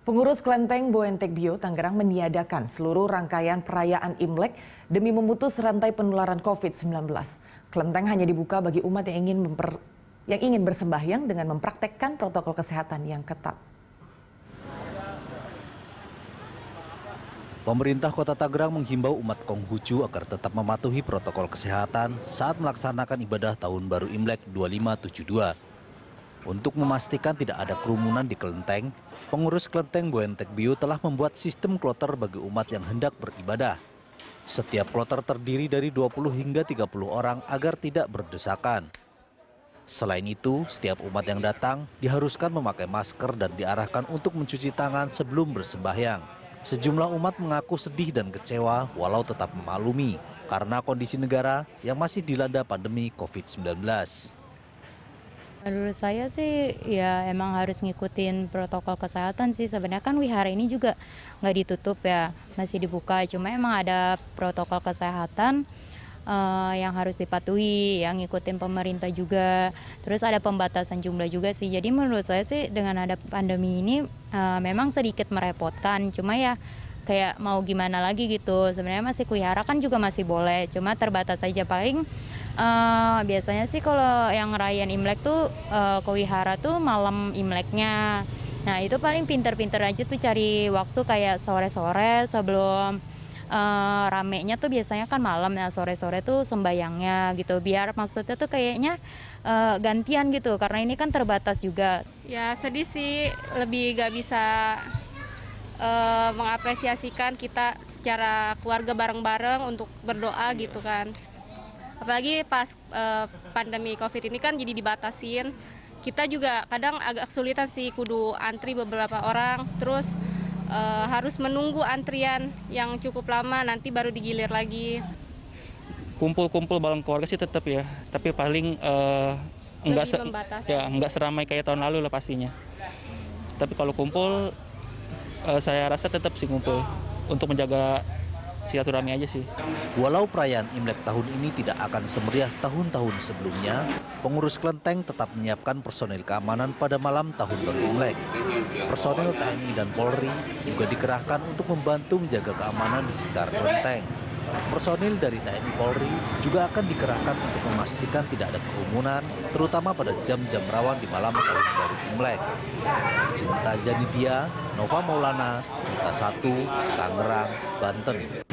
Pengurus Klenteng Boentek Bio Tangerang meniadakan seluruh rangkaian perayaan Imlek demi memutus rantai penularan COVID-19. Klenteng hanya dibuka bagi umat yang ingin memper, yang ingin bersembahyang dengan mempraktekkan protokol kesehatan yang ketat. Pemerintah Kota Tangerang menghimbau umat Konghucu agar tetap mematuhi protokol kesehatan saat melaksanakan ibadah Tahun Baru Imlek 2572. Untuk memastikan tidak ada kerumunan di kelenteng, pengurus kelenteng Buentek Bio telah membuat sistem kloter bagi umat yang hendak beribadah. Setiap kloter terdiri dari 20 hingga 30 orang agar tidak berdesakan. Selain itu, setiap umat yang datang diharuskan memakai masker dan diarahkan untuk mencuci tangan sebelum bersembahyang. Sejumlah umat mengaku sedih dan kecewa walau tetap memaklumi karena kondisi negara yang masih dilanda pandemi COVID-19. Menurut saya sih ya emang harus ngikutin protokol kesehatan sih. Sebenarnya kan wihara ini juga nggak ditutup ya, masih dibuka. Cuma emang ada protokol kesehatan uh, yang harus dipatuhi, yang ngikutin pemerintah juga. Terus ada pembatasan jumlah juga sih. Jadi menurut saya sih dengan ada pandemi ini uh, memang sedikit merepotkan. Cuma ya kayak mau gimana lagi gitu. Sebenarnya masih wihara kan juga masih boleh. Cuma terbatas saja paling Uh, biasanya sih kalau yang ngerayain Imlek tuh uh, ke tuh malam Imleknya. Nah itu paling pinter-pinter aja tuh cari waktu kayak sore-sore sebelum uh, ramenya tuh biasanya kan malam. Ya sore-sore tuh sembayangnya gitu. Biar maksudnya tuh kayaknya uh, gantian gitu. Karena ini kan terbatas juga. Ya sedih sih. Lebih gak bisa uh, mengapresiasikan kita secara keluarga bareng-bareng untuk berdoa gitu kan apalagi pas uh, pandemi covid ini kan jadi dibatasin. Kita juga kadang agak kesulitan sih kudu antri beberapa orang. Terus uh, harus menunggu antrian yang cukup lama nanti baru digilir lagi. Kumpul-kumpul bareng keluarga sih tetap ya. Tapi paling uh, enggak se ya enggak seramai kayak tahun lalu lah pastinya. Tapi kalau kumpul uh, saya rasa tetap sih kumpul untuk menjaga silaturahmi aja sih. Walau perayaan Imlek tahun ini tidak akan semeriah tahun-tahun sebelumnya, pengurus kelenteng tetap menyiapkan personil keamanan pada malam tahun baru Imlek. Personil TNI dan Polri juga dikerahkan untuk membantu menjaga keamanan di sekitar kelenteng. Personil dari TNI Polri juga akan dikerahkan untuk memastikan tidak ada kerumunan, terutama pada jam-jam rawan di malam tahun baru Imlek. Cinta Zanidia, Nova Maulana, Kita Satu, Tangerang, Banten.